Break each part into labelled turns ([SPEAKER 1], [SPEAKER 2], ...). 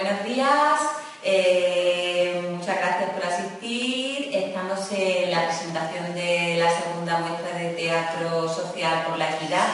[SPEAKER 1] Buenos días, eh, muchas gracias por asistir. Estamos en la presentación de la segunda muestra de teatro social por la equidad,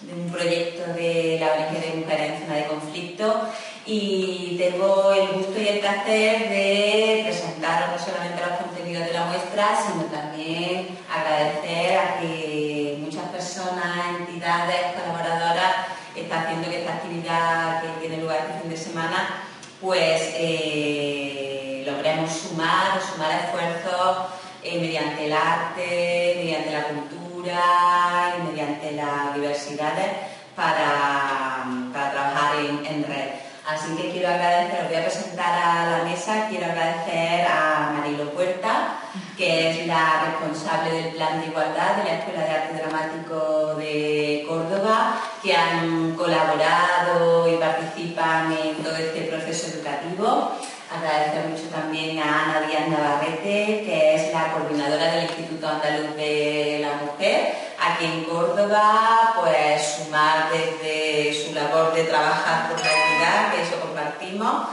[SPEAKER 1] de un proyecto de la ONG de Mujeres en Zona de Conflicto. Y tengo el gusto y el placer de presentaros no solamente los contenidos de la muestra, sino también agradecer a que muchas personas, entidades, colaboradoras están haciendo que esta actividad que tiene lugar este fin de semana pues eh, logremos sumar, sumar esfuerzos eh, mediante el arte, mediante la cultura y mediante las diversidades para, trabajar en, red. Así que quiero agradecer, os voy a presentar a la mesa, quiero agradecer a Marilo Puerta, que es la responsable del Plan de Igualdad de la Escuela de Arte Dramático de Córdoba, que han colaborado y participan en todo este proceso educativo. Agradecer mucho también a Ana Díaz Navarrete, que coordinadora del Instituto Andaluz de la Mujer, aquí en Córdoba, pues sumar desde su labor de trabajar por la equidad, que eso compartimos,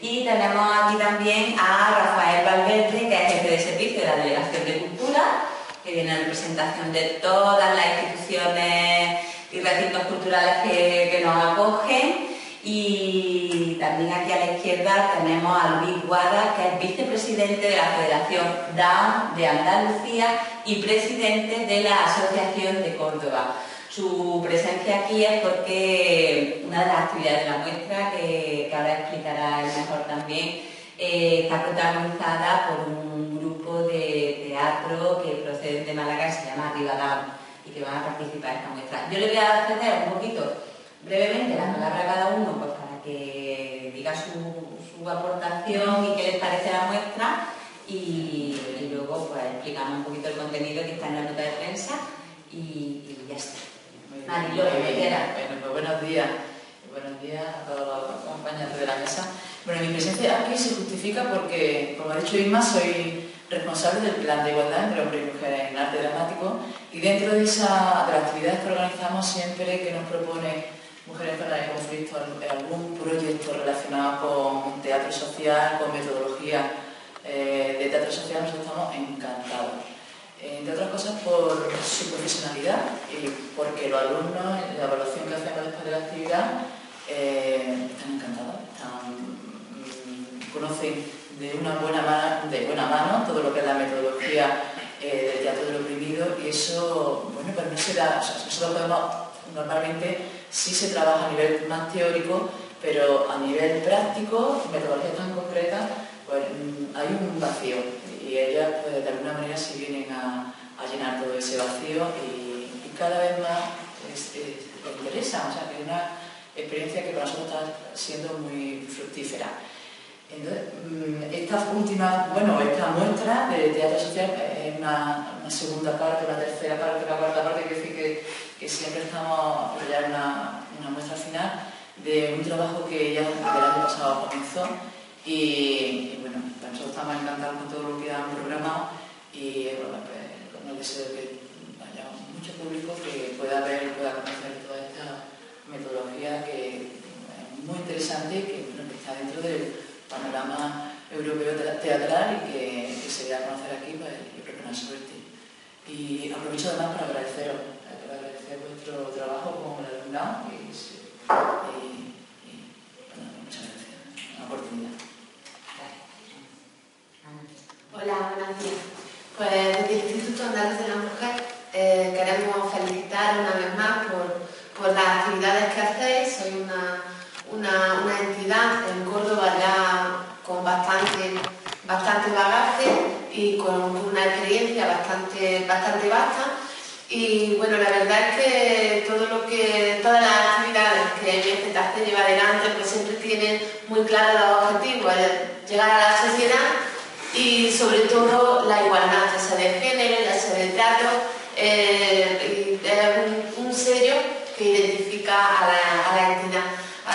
[SPEAKER 1] y tenemos aquí también a Rafael Valverde, que es jefe de servicio de la Delegación de Cultura, que viene en representación de todas las instituciones y recintos culturales que, nos acogen. Y también aquí a la izquierda tenemos a Luis Guada, que es vicepresidente de la Federación DAO de Andalucía y presidente de la Asociación de Córdoba. Su presencia aquí es porque una de las actividades de la muestra, que, ahora explicará el mejor también, eh, está protagonizada por un grupo de teatro que procede de Málaga y se llama Rivadavia y que van a participar en esta muestra. Yo le voy a ceder un poquito brevemente la palabra a cada uno pues, para que diga su, aportación y qué les parece la muestra y, luego pues, explicamos un poquito el contenido que está en la nota de prensa y ya está.
[SPEAKER 2] Bueno, pues buenos días. Buenos días a todos los compañeros de la mesa. Bueno, mi presencia aquí se justifica porque, como ha dicho Isma, soy responsable del plan de igualdad entre hombres y mujeres en arte dramático y dentro de, esa, de las actividades que organizamos siempre que nos propone Mujeres Zona de Conflicto algún proyecto relacionado con teatro social, con metodología eh, de teatro social, nosotros estamos encantados. Entre otras cosas por su profesionalidad y porque los alumnos, la evaluación que hacemos después de la actividad, eh, están encantados, mm, conocen de una buena mano, de buena mano todo lo que es la metodología eh, del teatro del oprimido y eso, bueno, pues no se da, nosotros podemos, normalmente sí se trabaja a nivel más teórico, pero a nivel práctico, metodologías tan concretas, pues mm, hay un vacío y ellas pues, de alguna manera sí vienen a, llenar todo ese vacío y, cada vez más les, interesa, o sea que es una experiencia que para nosotros está siendo muy fructífera. Entonces, mm, esta última, bueno, esta muestra de teatro social es una, segunda parte, una tercera parte, una cuarta parte, que que, que siempre estamos ya una, una muestra final de un trabajo que ya el año pasado comenzó. Y, bueno, nosotros estamos encantados con todo lo que han programado. Y bueno, pues, con el deseo de que haya mucho público que pueda ver y pueda conocer toda esta metodología que es muy interesante y que, está dentro del panorama europeo teatral y que, se dé a conocer aquí, pues yo creo que una suerte. Y aprovecho además para agradeceros, para agradecer vuestro trabajo como alumnado y, y, y muchas gracias. Una oportunidad.
[SPEAKER 3] Hola, buenos días. Pues desde el Instituto Andaluz de la Mujer eh, queremos felicitar una vez más por, las actividades que hacéis. Soy una, entidad en Córdoba ya con bastante, bastante bagaje y con una experiencia bastante, bastante vasta. Y bueno, la verdad es que todo lo que, todas las actividades que hace lleva adelante, pues siempre tienen muy claro los objetivos, llegar a la sociedad y sobre todo la igualdad, ya sea de género, ya sea de trato, eh, es un, sello que identifica a la, entidad.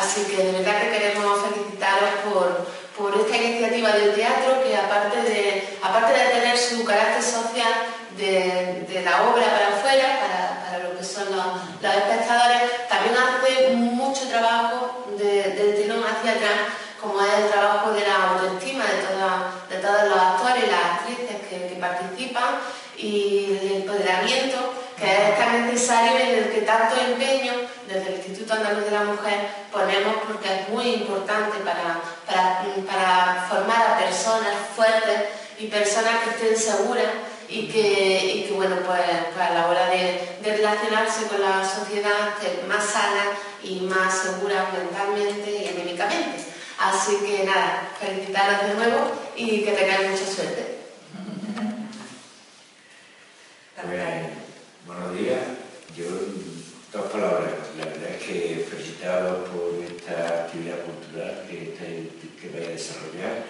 [SPEAKER 3] Así que de verdad que queremos felicitaros por, por esta iniciativa del teatro que aparte de, aparte de tener su carácter social de, de la obra para afuera, para, para, lo que son los, los espectadores, también hace mucho trabajo del telón hacia atrás como es el trabajo de la autoestima de, de todos los actores y las actrices que, que participan y el empoderamiento que es tan necesario en el que tanto empeño desde el Instituto Andaluz de la Mujer ponemos porque es muy importante para, para, formar a personas fuertes y personas que estén seguras y que, bueno, pues, pues, a la hora de, relacionarse con la sociedad estén más sanas y más seguras mentalmente y anímicamente. Así que nada, felicitaros de nuevo y que tengáis mucha suerte.
[SPEAKER 4] buenos días. Yo, dos palabras. Que felicitaros por esta actividad cultural que, que vais a desarrollar.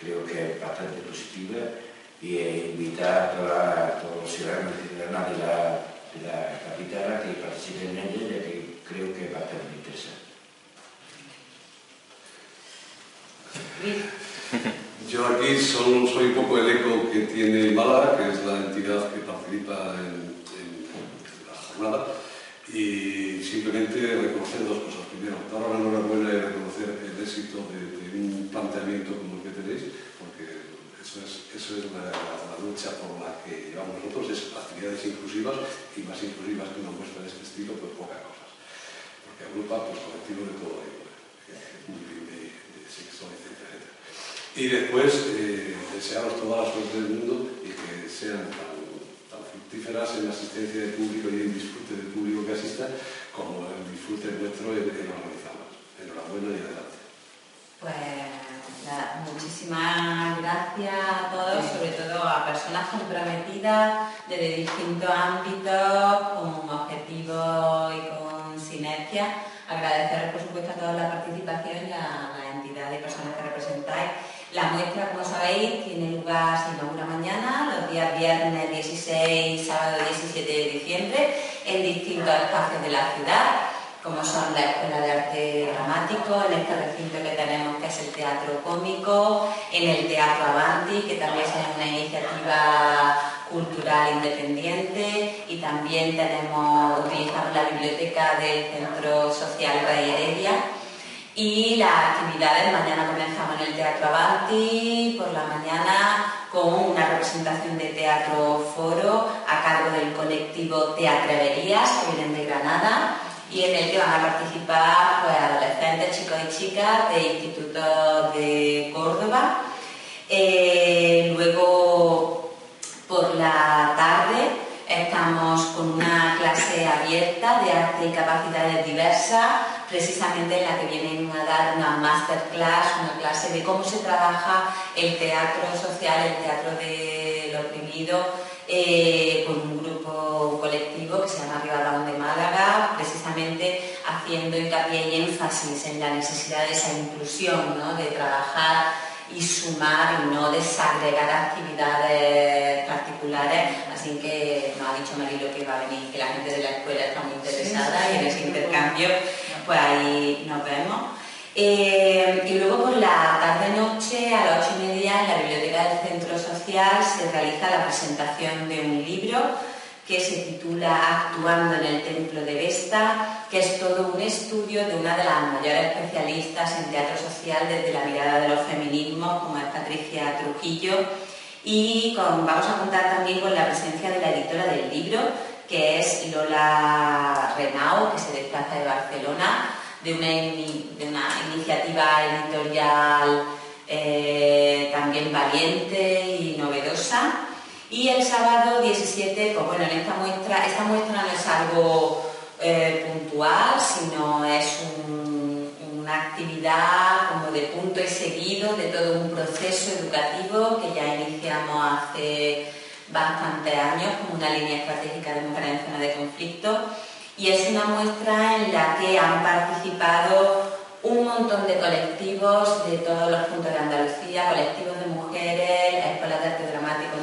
[SPEAKER 4] Creo que es bastante positiva y invitar a, todos los ciudadanos y ciudadanas de la, de la capital a que participen en ella, que creo que es bastante interesante.
[SPEAKER 5] Yo aquí soy un poco el eco que tiene Málaga, que es la entidad que participa en, la jornada, y simplemente reconocer dos cosas. Primero, dar la enhorabuena y reconocer el éxito de, un planteamiento como el que tenéis, porque eso es, eso es la, lucha por la que llevamos nosotros, es actividades inclusivas y más inclusivas que una muestra de este estilo, pues pocas cosas. Porque agrupa pues, colectivos de todo tipo, de, de sexo, etc. Y después, eh, desearos toda la suerte del mundo y que sean tan, fructíferas en la asistencia del público y el disfrute del público que asista, como el disfrute nuestro en, en organizarlas. Enhorabuena y adelante.
[SPEAKER 1] Pues muchísimas gracias a todos, sobre todo a personas comprometidas desde distintos ámbitos, con objetivos y con sinergia. Agradecer, por supuesto, a toda la participación y a la entidad de personas que representáis la muestra, como sabéis, tiene lugar, se inaugura mañana, los días viernes 16, sábado 17 de diciembre, en distintos espacios de la ciudad, como son la Escuela de Arte Dramático, en este recinto que tenemos que es el Teatro Cómico, en el Teatro Avanti, que también es una iniciativa cultural independiente y también tenemos, utilizamos la biblioteca del Centro Social Rey Heredia y las actividades, mañana comenzamos en el Teatro Avanti, por la mañana con una representación de teatro foro a cargo del colectivo Teatreverías, que vienen de Granada, y en el que van a participar pues, adolescentes, chicos y chicas de institutos de Córdoba. Eh, luego, por la tarde, estamos con una clase abierta de arte y capacidades diversas precisamente en la que vienen a dar una masterclass, una clase de cómo se trabaja el teatro social, el teatro del oprimido, eh, con un grupo colectivo que se llama Rivalón de Málaga, precisamente haciendo hincapié y énfasis en la necesidad de esa inclusión, ¿no? de trabajar y sumar y no desagregar actividades particulares. Así que nos ha dicho Marilo que va a venir, que la gente de la escuela está muy interesada y en ese intercambio pues ahí nos vemos. Eh, y luego por la tarde-noche, a las ocho y media, en la biblioteca del Centro Social se realiza la presentación de un libro que se titula Actuando en el Templo de Vesta, que es todo un estudio de una de las mayores especialistas en teatro social desde la mirada de los feminismos, como es Patricia Trujillo. Y vamos a contar también con la presencia de la editora del libro, que es Lola Renau, que se desplaza de Barcelona, de una, iniciativa editorial eh, también valiente y novedosa. Y el sábado 17, pues bueno, en esta muestra, esta muestra no es algo eh, puntual, sino es una actividad como de punto y seguido de todo un proceso educativo que ya iniciamos hace bastantes años como una línea estratégica de mujeres en zona de conflicto. Y es una muestra en la que han participado un montón de colectivos de todos los puntos de Andalucía, colectivos de mujeres, la Escuela de Arte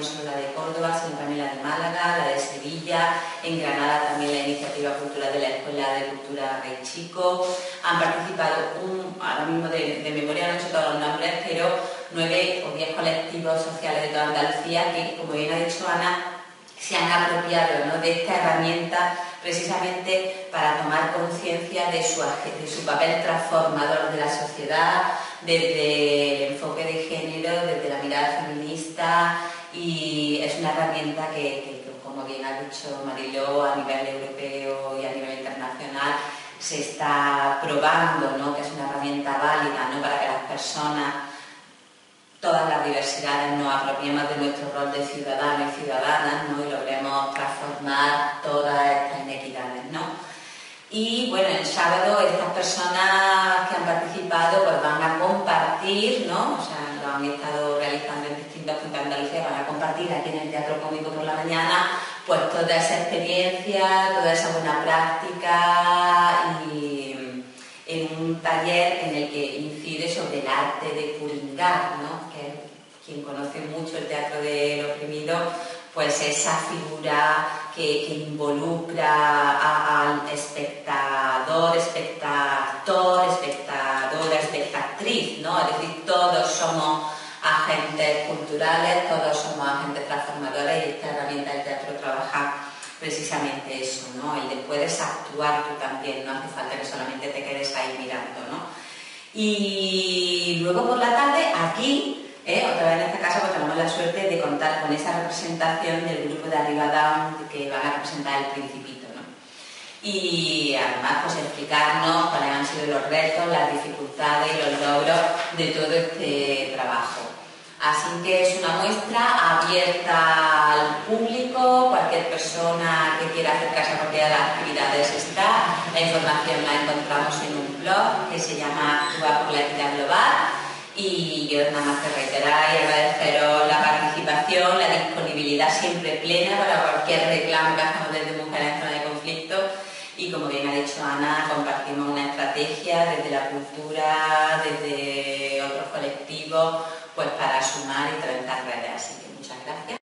[SPEAKER 1] No solo la de Córdoba, sino también la de Málaga, la de Sevilla, en Granada también la iniciativa cultural de la Escuela de Cultura Rey Chico. Han participado, un, ahora mismo de, memoria no he hecho todos los nombres, pero nueve o diez colectivos sociales de toda Andalucía que, como bien ha dicho Ana, se han apropiado de esta herramienta precisamente para tomar conciencia de su, de su papel transformador de la sociedad, desde el enfoque de género, desde la mirada feminista y es una herramienta que, como bien ha dicho Mariló, a nivel europeo y a nivel internacional se está probando ¿no? que es una herramienta válida ¿no? para que las personas todas las diversidades nos apropiemos de nuestro rol de ciudadanos y ciudadanas ¿no? y logremos transformar todas estas inequidades. ¿no? Y bueno, el sábado estas personas que han participado pues van a compartir, ¿no? o sea, lo han estado realizando en puntos de Andalucía, van a compartir aquí en el Teatro Cómico por la mañana pues toda esa experiencia, toda esa buena práctica y en un taller en el que incide sobre el arte de puringar, ¿no? quien conoce mucho el teatro del oprimido, pues esa figura que, involucra al espectador, espectador, espectadora, espectatriz, ¿no? Es decir, todos somos agentes culturales, todos somos agentes transformadores y esta herramienta del teatro trabaja precisamente eso, ¿no? El de puedes actuar tú también, no hace falta que solamente te quedes ahí mirando, ¿no? Y luego por la tarde, aquí, ¿eh? otra vez en este caso pues tenemos la suerte de contar con esa representación del grupo de Arriba Down que van a representar el Principito. ¿no? Y además pues explicarnos cuáles han sido los retos, las dificultades y los logros de todo este trabajo. Así que es una muestra abierta al público, cualquier persona que quiera acercarse a cualquiera de las actividades está. La información la encontramos en un blog que se llama Actúa por la Equidad Global. Y yo nada más que reiterar y agradeceros la participación, la disponibilidad siempre plena para cualquier reclamo que hagamos desde Mujeres en Zona de Conflicto. Y como bien ha dicho Ana, compartimos una estrategia desde la cultura, desde otros colectivos, pues para sumar y trenzar redes. Así que muchas gracias.